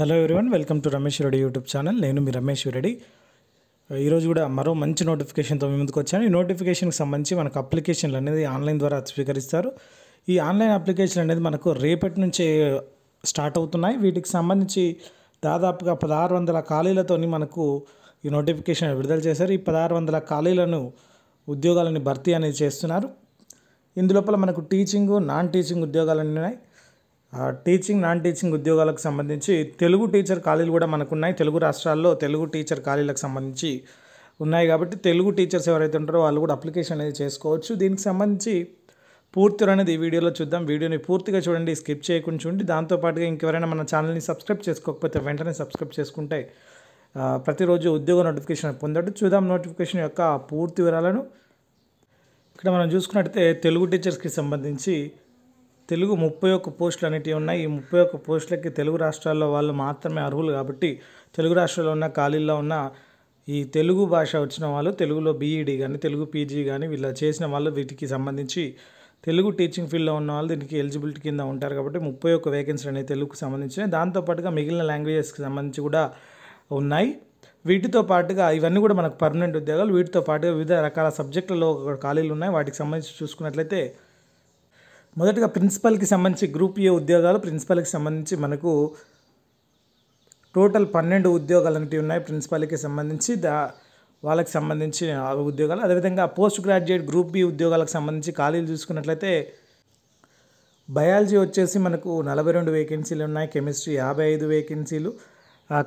Hello everyone welcome to Ramesh Reddy YouTube channel నేను మీ రమేష్ రెడ్డి. ఈరోజు కూడా మరో మంచి నోటిఫికేషన్తో మీ ముందుకు వచ్చాను. ఈ నోటిఫికేషన్కి సంబంధించి మనకు అప్లికేషన్లు అనేది ఆన్లైన్ ద్వారా స్వీకరిస్తారు. ఈ ఆన్లైన్ అప్లికేషన్ అనేది మనకు రేపటి నుంచే స్టార్ట్ అవుతున్నాయి. వీటికి సంబంధించి దాదాపుగా పదహారు వందల ఖాళీలతోని మనకు ఈ నోటిఫికేషన్ విడుదల చేశారు. ఈ పదహారు వందల ఖాళీలను ఉద్యోగాలని భర్తీ అనేది చేస్తున్నారు. ఇందులోపల మనకు టీచింగ్ నాన్ టీచింగ్ ఉద్యోగాలు ఉన్నాయి. టీచింగ్ నాన్ టీచింగ్ ఉద్యోగాలకు సంబంధించి తెలుగు టీచర్ ఖాళీలు కూడా మనకు ఉన్నాయి తెలుగు రాష్ట్రాల్లో తెలుగు టీచర్ ఖాళీలకు సంబంధించి ఉన్నాయి కాబట్టి తెలుగు టీచర్స్ ఎవరైతే ఉంటారో వాళ్ళు కూడా అప్లికేషన్ అనేది చేసుకోవచ్చు. దీనికి సంబంధించి పూర్తి అనేది ఈ వీడియోలో చూద్దాం. వీడియోని పూర్తిగా చూడండి స్కిప్ చేయకుండా చూడండి. దాంతోపాటుగా ఇంకెవరైనా మన ఛానల్ని సబ్స్క్రైబ్ చేసుకోకపోతే వెంటనే సబ్స్క్రైబ్ చేసుకుంటే ప్రతిరోజు ఉద్యోగ నోటిఫికేషన్ పొందడం చూద్దాం నోటిఫికేషన్ యొక్క పూర్తి వివరాలను. ఇక్కడ మనం చూసుకున్నట్టయితే తెలుగు టీచర్స్కి సంబంధించి తెలుగు ముప్పై ఒక్క పోస్టులు అనేటివి ఉన్నాయి. ఈ ముప్పై ఒక్క పోస్టులకి తెలుగు రాష్ట్రాల్లో వాళ్ళు మాత్రమే అర్హులు కాబట్టి తెలుగు రాష్ట్రాల్లో ఉన్న ఖాళీల్లో ఉన్న ఈ తెలుగు భాష వచ్చిన వాళ్ళు తెలుగులో బీఈడి కానీ తెలుగు పీజీ కానీ వీళ్ళ చేసిన వాళ్ళు వీటికి సంబంధించి తెలుగు టీచింగ్ ఫీల్డ్లో ఉన్న వాళ్ళు దీనికి ఎలిజిబిలిటీ కింద ఉంటారు కాబట్టి ముప్పై ఒక్క వేకెన్సీలు అనేవి తెలుగుకు సంబంధించినవి. దాంతోపాటుగా మిగిలిన లాంగ్వేజెస్కి సంబంధించి కూడా ఉన్నాయి. వీటితో పాటుగా ఇవన్నీ కూడా మనకు పర్మనెంట్ ఉద్యోగాలు. వీటితో పాటుగా వివిధ రకాల సబ్జెక్టులలో ఖాళీలు ఉన్నాయి. వాటికి సంబంధించి చూసుకున్నట్లయితే మొదటగా ప్రిన్సిపల్కి సంబంధించి గ్రూప్ ఏ ఉద్యోగాలు ప్రిన్సిపల్కి సంబంధించి మనకు టోటల్ పన్నెండు ఉద్యోగాలు అనేవి ఉన్నాయి. ప్రిన్సిపల్కి సంబంధించి దా వాళ్ళకి సంబంధించి ఆ ఉద్యోగాలు. అదేవిధంగా పోస్ట్ గ్రాడ్యుయేట్ గ్రూప్ బి ఉద్యోగాలకు సంబంధించి ఖాళీలు చూసుకున్నట్లయితే బయాలజీ వచ్చేసి మనకు నలభై రెండు వేకెన్సీలు ఉన్నాయి. కెమిస్ట్రీ యాభై ఐదు వేకెన్సీలు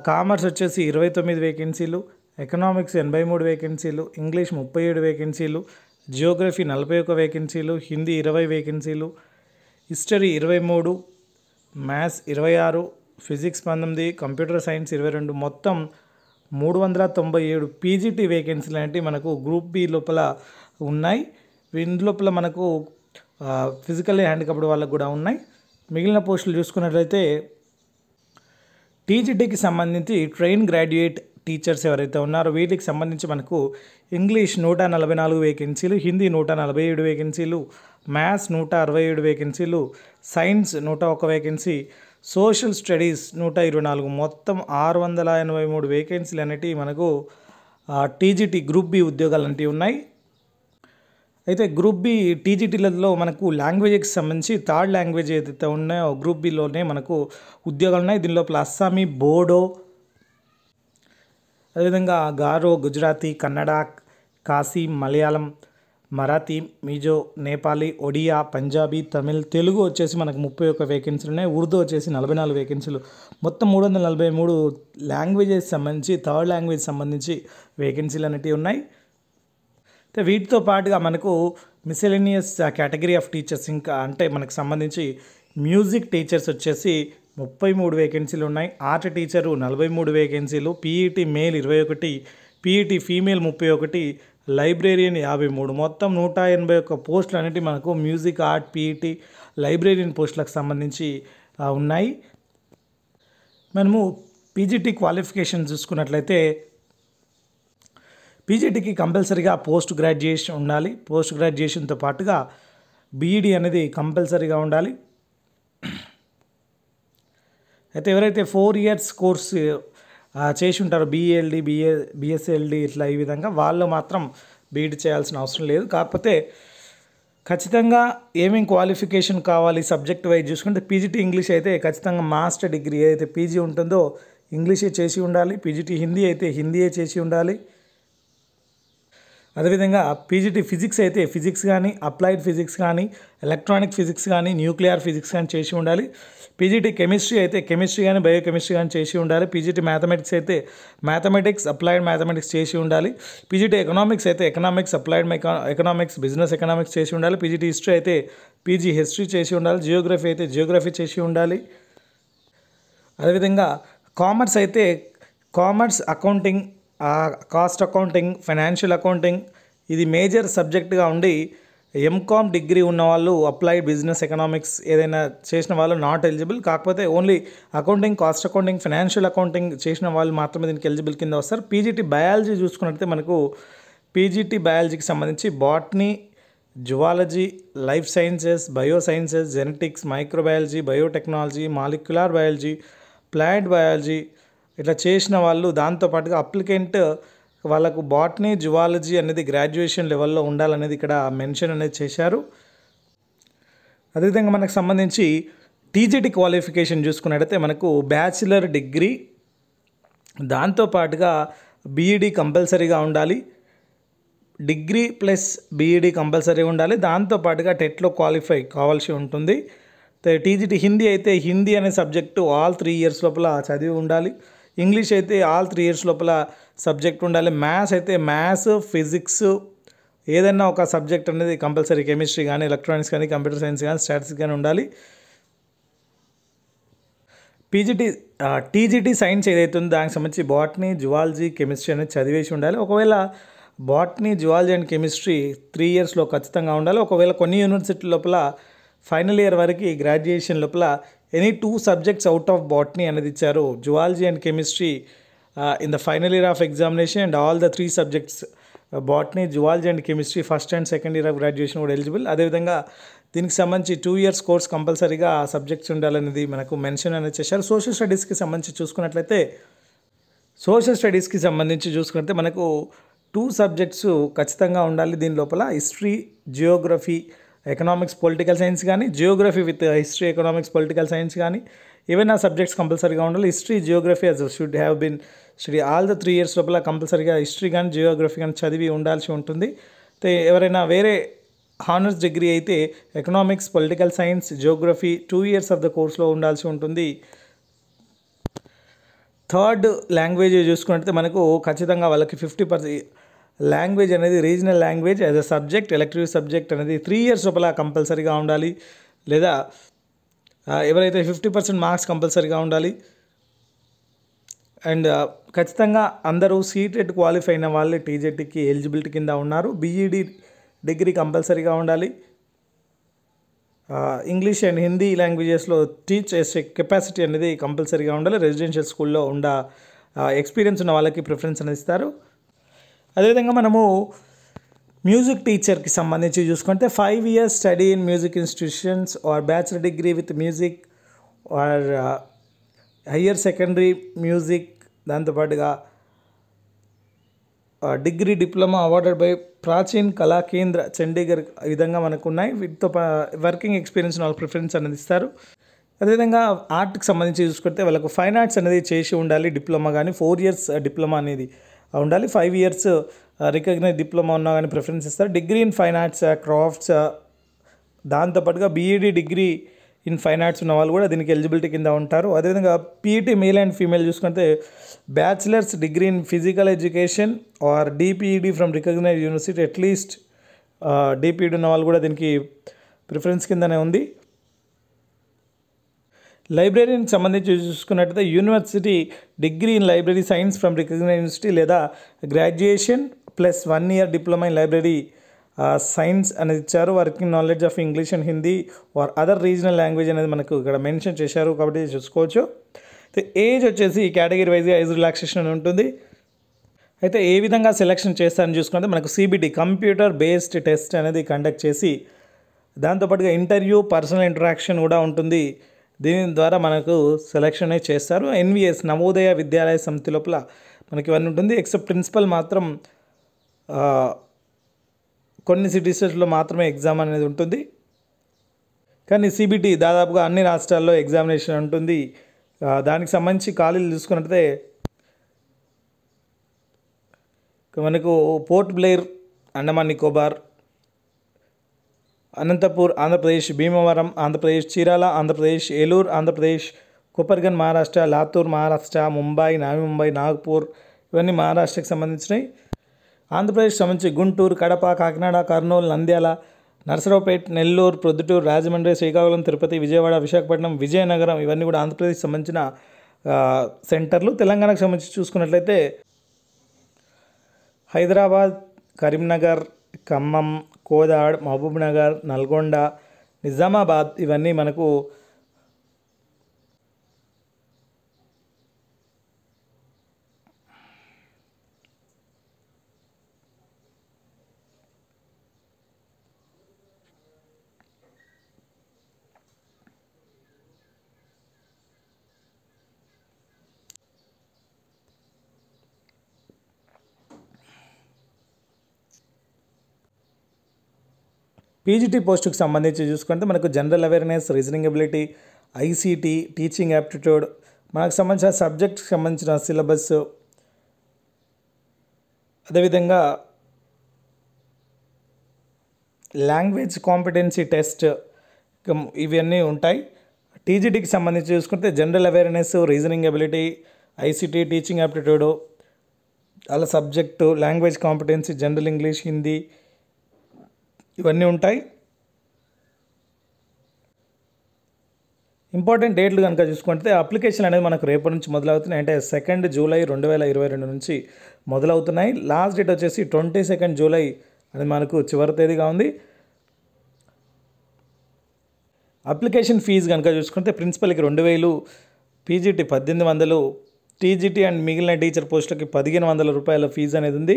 కామర్స్ వచ్చేసి ఇరవై తొమ్మిది వేకెన్సీలు ఎకనామిక్స్ ఎనభై మూడు వేకెన్సీలు ఇంగ్లీష్ ముప్పై ఏడు వేకెన్సీలు జియోగ్రఫీ నలభై ఒక వేకెన్సీలు హిందీ ఇరవై వేకెన్సీలు హిస్టరీ ఇరవై మూడు మ్యాథ్స్ ఇరవై ఆరు ఫిజిక్స్ పంతొమ్మిది కంప్యూటర్ సైన్స్ ఇరవై రెండు మొత్తం మూడు వందల తొంభై ఏడు పీజీటీ వేకెన్సీలు అంటే మనకు గ్రూప్ బి లోపల ఉన్నాయి. ఇందు లోపల మనకు ఫిజికల్లీ హ్యాండికప్డ్ వాళ్ళకు కూడా ఉన్నాయి. మిగిలిన పోస్టులు చూసుకున్నట్లయితే టీజీటీకి సంబంధించి ట్రైన్ గ్రాడ్యుయేట్ టీచర్స్ ఎవరైతే ఉన్నారో వీటికి సంబంధించి మనకు ఇంగ్లీష్ నూట నలభై నాలుగు వేకెన్సీలు హిందీ నూట నలభై ఏడు వేకెన్సీలు మ్యాథ్స్ నూట అరవై ఏడు వేకెన్సీలు సైన్స్ నూట ఒక వేకెన్సీ సోషల్ స్టడీస్ నూట ఇరవై నాలుగు. మొత్తం ఆరు వందల ఎనభై మూడు వేకెన్సీలు అనేటివి మనకు టీజీటీ గ్రూప్ బి ఉద్యోగాలు అనేవి ఉన్నాయి. అయితే గ్రూప్ బి టీజీటీలలో మనకు లాంగ్వేజ్కి సంబంధించి థర్డ్ లాంగ్వేజ్ ఏదైతే ఉన్నాయో గ్రూప్ బిలోనే మనకు ఉద్యోగాలు ఉన్నాయి. దీనిలో అస్సామీ బోడో అదేవిధంగా గారో గుజరాతీ కన్నడ కాశీ మలయాళం మరాఠీ మిజో నేపాలీ ఒడియా పంజాబీ తమిళ్ తెలుగు వచ్చేసి మనకు ముప్పై ఒక్క వేకెన్సీలు ఉన్నాయి. ఉర్దూ వచ్చేసి నలభై నాలుగు వేకెన్సీలు మొత్తం మూడు వందల నలభై మూడు లాంగ్వేజెస్ సంబంధించి థర్డ్ లాంగ్వేజ్ సంబంధించి వేకెన్సీలు అనేటివి ఉన్నాయి. అయితే వీటితో పాటుగా మనకు మిసెలినియస్ కేటగిరీ ఆఫ్ టీచర్స్ ఇంకా అంటే మనకు సంబంధించి మ్యూజిక్ టీచర్స్ వచ్చేసి ముప్పై మూడు వేకెన్సీలు ఉన్నాయి. ఆర్ట్ టీచరు నలభై మూడు వేకెన్సీలు పీఈటీ మేల్ ఇరవై ఒకటి పీఈటీ ఫీమేల్ ముప్పై ఒకటి లైబ్రేరియన్ యాభై మూడు. మొత్తం నూట ఎనభై ఒక్క పోస్టులు అనేవి మనకు మ్యూజిక్ ఆర్ట్ పీఈటీ లైబ్రేరియన్ పోస్టులకు సంబంధించి ఉన్నాయి. మనము పీజీటీ క్వాలిఫికేషన్ చూసుకున్నట్లయితే పీజీటీకి కంపల్సరీగా పోస్ట్ గ్రాడ్యుయేషన్ ఉండాలి. పోస్ట్ గ్రాడ్యుయేషన్తో పాటుగా బీఈడీ అనేది కంపల్సరీగా ఉండాలి. అయితే ఎవరైతే ఫోర్ ఇయర్స్ కోర్స్ చేసి ఉంటారో బీఏఎల్డి బిఏ బిఎస్ఎల్డి ఇట్లా ఈ విధంగా వాళ్ళు మాత్రం బీఈడి చేయాల్సిన అవసరం లేదు. కాకపోతే ఖచ్చితంగా ఏమేమి క్వాలిఫికేషన్ కావాలి సబ్జెక్ట్ వైజ్ చూసుకుంటే పీజీటీ ఇంగ్లీష్ అయితే ఖచ్చితంగా మాస్టర్ డిగ్రీ ఏదైతే పీజీ ఉంటుందో ఇంగ్లీషే చేసి ఉండాలి పీజీటీ హిందీ అయితే హిందీయే చేసి ఉండాలి. అదేవిధంగా పీజీటీ ఫిజిక్స్ అయితే ఫిజిక్స్ కానీ అప్లైడ్ ఫిజిక్స్ కానీ ఎలక్ట్రానిక్ ఫిజిక్స్ కానీ న్యూక్లియర్ ఫిజిక్స్ కానీ చేసి ఉండాలి. పీజీటీ కెమిస్ట్రీ అయితే కెమిస్ట్రీ కానీ బయోకెమిస్ట్రీ కానీ చేసి ఉండాలి. పీజీటీ మ్యాథమెటిక్స్ అయితే మ్యాథమెటిక్స్ అప్లైడ్ మ్యాథమెటిక్స్ చేసి ఉండాలి. పీజీటీ ఎకనామిక్స్ అయితే economics applied economics business economics చేసి ఉండాలి. పీజీటీ హిస్టరీ అయితే పీజీ హిస్టరీ చేసి ఉండాలి. జియోగ్రఫీ అయితే జియోగ్రఫీ చేసి ఉండాలి. అదేవిధంగా కామర్స్ అయితే commerce accounting cost accounting financial accounting ఇది మేజర్ సబ్జెక్ట్గా ఉండి ఎంకామ్ డిగ్రీ ఉన్న వాళ్ళు అప్లైడ్ బిజినెస్ ఎకనామిక్స్ ఏదైనా చేసిన వాళ్ళు నాట్ ఎలిజిబుల్ కాకపోతే only accounting cost accounting financial accounting చేసిన వాళ్ళు మాత్రమే దీనికి ఎలిజిబుల్ కింద వస్తారు. పీజీటీ బయాలజీ చూసుకున్నట్లయితే మనకు పీజీటీ బయాలజీకి సంబంధించి botany zoology life sciences bio sciences genetics microbiology biotechnology molecular biology plant biology ఇట్లా చేసిన వాళ్ళు దాంతోపాటుగా అప్లికెంట్ వాళ్ళకు బాటనీ జువాలజీ అనేది గ్రాడ్యుయేషన్ లెవెల్లో ఉండాలనేది ఇక్కడ మెన్షన్ అనేది చేశారు. అదేవిధంగా మనకు సంబంధించి టీజీటీ క్వాలిఫికేషన్ చూసుకున్నట్టయితే మనకు బ్యాచిలర్ డిగ్రీ దాంతోపాటుగా బీఈడి కంపల్సరీగా ఉండాలి డిగ్రీ ప్లస్ బీఈడి కంపల్సరీ ఉండాలి దాంతోపాటుగా టెట్లో క్వాలిఫై కావాల్సి ఉంటుంది. టీజీటీ హిందీ అయితే హిందీ అనే సబ్జెక్టు ఆల్ త్రీ ఇయర్స్ లోపల చదివి ఉండాలి. ఇంగ్లీష్ అయితే ఆల్ త్రీ ఇయర్స్ లోపల సబ్జెక్ట్ ఉండాలి. మ్యాథ్స్ అయితే మ్యాథ్స్ ఫిజిక్స్ ఏదైనా ఒక సబ్జెక్ట్ అనేది కంపల్సరీ కెమిస్ట్రీ కానీ ఎలక్ట్రానిక్స్ కానీ కంప్యూటర్ సైన్స్ కానీ స్టాటిస్టిక్స్ కానీ ఉండాలి. పీజీటీ టీజీటీ సైన్స్ ఏదైతే ఉందో దానికి సంబంధించి బాటనీ జువాలజీ కెమిస్ట్రీ అనేది చదివేసి ఉండాలి. ఒకవేళ botany zoology and chemistry three ఇయర్స్లో ఖచ్చితంగా ఉండాలి. ఒకవేళ కొన్ని యూనివర్సిటీ లోపల ఫైనల్ ఇయర్ వరకు గ్రాడ్యుయేషన్ లోపల any two subjects out of botany అనేది ఇచ్చారు. Zoology and chemistry in the final year of examination and all the three subjects botany zoology and chemistry first and second year of graduation కూడా eligible అదేవిధంగా దీనికి సంబంధించి two years course కంపల్సరీగా subjects ఉండాలనేది మనకు mention అనేది చేశారు. సోషల్ స్టడీస్కి సంబంధించి చూసుకున్నట్లయితే సోషల్ స్టడీస్కి సంబంధించి చూసుకుంటే మనకు టూ సబ్జెక్ట్స్ ఖచ్చితంగా ఉండాలి. దీని లోపల history geography economics political science కానీ geography with history economics political science కానీ ఏవైనా సబ్జెక్ట్స్ కంపల్సరీగా ఉండాలి. History geography as should have been study all the three years లోపల కంపల్సరీగా హిస్టరీ కానీ జియోగ్రఫీ కానీ చదివి ఉండాల్సి ఉంటుంది. ఎవరైనా వేరే హానర్స్ డిగ్రీ అయితే economics political science geography two years of the కోర్స్లో ఉండాల్సి ఉంటుంది. థర్డ్ లాంగ్వేజ్ చూసుకున్నట్లయితే మనకు ఖచ్చితంగా వాళ్ళకి ఫిఫ్టీ పర్సెంట్ లాంగ్వేజ్ అనేది regional language as a subject elective subject అనేది త్రీ ఇయర్స్ లోపల కంపల్సరీగా ఉండాలి. లేదా ఎవరైతే ఫిఫ్టీ పర్సెంట్ మార్క్స్ కంపల్సరీగా ఉండాలి. అండ్ ఖచ్చితంగా అందరూ సీటెడ్ క్వాలిఫై అయిన వాళ్ళే టీజెట్కి ఎలిజిబిలిటీ కింద ఉన్నారు. బీఈడి డిగ్రీ కంపల్సరీగా ఉండాలి. ఇంగ్లీష్ అండ్ హిందీ లాంగ్వేజెస్లో టీచ్ చేసే కెపాసిటీ అనేది కంపల్సరీగా ఉండాలి. రెసిడెన్షియల్ స్కూల్లో ఉండ ఎక్స్పీరియన్స్ ఉన్న వాళ్ళకి ప్రిఫరెన్స్ అనేది ఇస్తారు. అదేవిధంగా మనము మ్యూజిక్ టీచర్కి సంబంధించి చూసుకుంటే five years study in music institutions or bachelor degree with music or higher secondary music దాంతోపాటుగా degree diploma awarded by Prachin Kala Kendra Chandigarh విధంగా మనకు ఉన్నాయి వీటితో వర్కింగ్ ఎక్స్పీరియన్స్ వాళ్ళు ప్రిఫరెన్స్ అనేది ఇస్తారు. అదేవిధంగా ఆర్ట్కి సంబంధించి చూసుకుంటే వాళ్ళకు ఫైన్ ఆర్ట్స్ అనేది చేసి ఉండాలి డిప్లొమా కానీ ఫోర్ ఇయర్స్ డిప్లొమా అనేది. ఉండాలి. ఫైవ్ ఇయర్స్ రికగ్నైజ్ డిప్లొమా ఉన్నా కానీ ప్రిఫరెన్స్ ఇస్తారు. Degree in fine arts crafts దాంతోపాటుగా BEd degree in fine arts ఉన్న వాళ్ళు కూడా దీనికి ఎలిజిబిలిటీ కింద ఉంటారు. అదేవిధంగా పీఈటీ మేల్ అండ్ ఫీమేల్ చూసుకుంటే bachelors degree in physical education or DPEd from recognise university at least DPEd ఉన్న వాళ్ళు కూడా దీనికి ప్రిఫరెన్స్ కిందనే ఉంది. లైబ్రరీకి సంబంధించి చూసుకున్నట్టయితే university degree in library science from recognise university లేదా graduation plus one year diploma in library science అనేది ఇచ్చారు. Working knowledge of English and Hindi or other regional language అనేది మనకు ఇక్కడ మెన్షన్ చేశారు కాబట్టి చూసుకోవచ్చు. అయితే ఏజ్ వచ్చేసి కేటగిరీ వైజ్గా ఏజ్ రిలాక్సేషన్ అని ఉంటుంది. అయితే ఏ విధంగా సెలెక్షన్ చేస్తారని చూసుకుంటే మనకు సిబిటి కంప్యూటర్ బేస్డ్ టెస్ట్ అనేది కండక్ట్ చేసి దాంతోపాటుగా ఇంటర్వ్యూ పర్సనల్ ఇంటరాక్షన్ కూడా ఉంటుంది. దీని ద్వారా మనకు సెలెక్షన్ చేస్తారు. ఎన్విఎస్ నవోదయ విద్యాలయ సమితి లోపల మనకి ఇవన్నీ ఉంటుంది. ఎక్సెప్ట్ ప్రిన్సిపల్ మాత్రం కొన్ని సిటీస్లో మాత్రమే ఎగ్జామ్ అనేది ఉంటుంది. కానీ సిబిటి దాదాపుగా అన్ని రాష్ట్రాల్లో ఎగ్జామినేషన్ ఉంటుంది. దానికి సంబంధించి ఖాళీలు చూసుకున్నట్లయితే మనకు పోర్ట్ బ్లేర్ అండమాన్ నికోబార్ అనంతపూర్ ఆంధ్రప్రదేశ్ భీమవరం ఆంధ్రప్రదేశ్ చీరాల ఆంధ్రప్రదేశ్ ఏలూరు ఆంధ్రప్రదేశ్ కుపర్గన్ మహారాష్ట్ర లాతూర్ మహారాష్ట్ర ముంబై నావి ముంబై నాగ్పూర్ ఇవన్నీ మహారాష్ట్రకి సంబంధించినవి ఆంధ్రప్రదేశ్ సంబంధించి గుంటూరు కడప కాకినాడ కర్నూలు నంద్యాల నరసరావుపేట నెల్లూరు ప్రొద్దుటూరు రాజమండ్రి శ్రీకాకుళం తిరుపతి విజయవాడ విశాఖపట్నం విజయనగరం ఇవన్నీ కూడా ఆంధ్రప్రదేశ్ సంబంధించిన సెంటర్లు. తెలంగాణకు సంబంధించి చూసుకున్నట్లయితే హైదరాబాద్ కరీంనగర్ ఖమ్మం కోదాడ్ మహబూబ్నగర్ నల్గొండ నిజామాబాద్ ఇవన్నీ మనకు పీజీటీ పోస్టుకు సంబంధించి చూసుకుంటే మనకు general awareness reasoning ability ICT teaching aptitude మనకు సంబంధించిన సబ్జెక్ట్కి సంబంధించిన సిలబస్ అదేవిధంగా లాంగ్వేజ్ కాంపిటెన్సీ టెస్ట్ ఇవన్నీ ఉంటాయి. టీజీటీకి సంబంధించి చూసుకుంటే general awareness reasoning ability ICT teaching aptitude అలా subject language competency general English Hindi ఇవన్నీ ఉంటాయి. ఇంపార్టెంట్ డేట్లు కనుక చూసుకుంటే అప్లికేషన్ అనేది మనకు రేపటి నుంచి మొదలవుతున్నాయి. అంటే సెకండ్ జూలై రెండు వేల ఇరవై రెండు నుంచి మొదలవుతున్నాయి. లాస్ట్ డేట్ వచ్చేసి ట్వంటీ సెకండ్ జూలై అది మనకు చివరి తేదీగా ఉంది. అప్లికేషన్ ఫీజు కనుక చూసుకుంటే ప్రిన్సిపల్కి రెండు వేలు పీజీటీ పద్దెనిమిది వందలు టీజీటీ అండ్ మిగిలిన టీచర్ పోస్టులకి పదిహేను వందల రూపాయల ఫీజు అనేది ఉంది.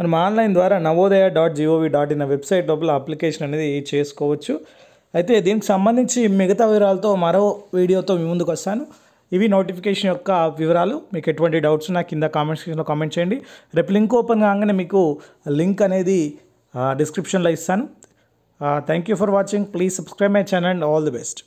మనం ఆన్లైన్ ద్వారా Navodaya dot gov dot in website లోపల అప్లికేషన్ అనేది చేసుకోవచ్చు. అయితే దీనికి సంబంధించి మిగతా వివరాలతో మరో వీడియోతో మీ ముందుకు వస్తాను. ఇవి నోటిఫికేషన్ యొక్క వివరాలు. మీకు ఎటువంటి డౌట్స్ ఉన్నా కింద కామెంట్ సెక్షన్లో కామెంట్ చేయండి. రేపు లింక్ ఓపెన్ కాగానే మీకు లింక్ అనేది డిస్క్రిప్షన్లో ఇస్తాను. Thank you for watching. Please subscribe my channel and all the best.